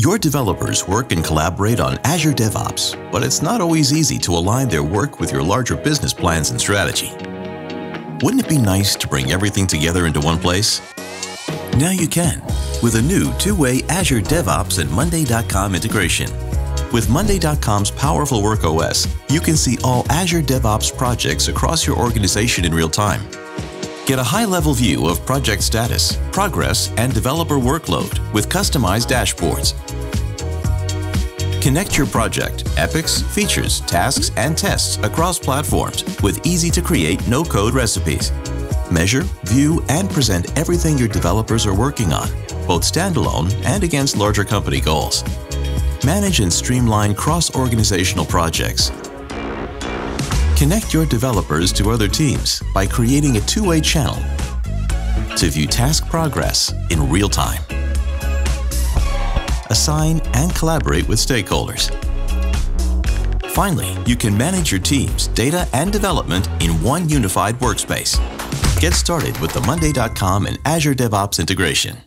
Your developers work and collaborate on Azure DevOps, but it's not always easy to align their work with your larger business plans and strategy. Wouldn't it be nice to bring everything together into one place? Now you can, with a new two-way Azure DevOps and Monday.com integration. With Monday.com's powerful Work OS, you can see all Azure DevOps projects across your organization in real time Get a high-level view of project status, progress, and developer workload with customized dashboards. Connect your project, epics, features, tasks, and tests across platforms with easy-to-create no-code recipes. Measure, view, and present everything your developers are working on, both standalone and against larger company goals. Manage and streamline cross-organizational projects Connect your developers to other teams by creating a two-way channel to view task progress in real time. Assign and collaborate with stakeholders. Finally, you can manage your team's data and development in one unified workspace. Get started with the Monday.com and Azure DevOps integration.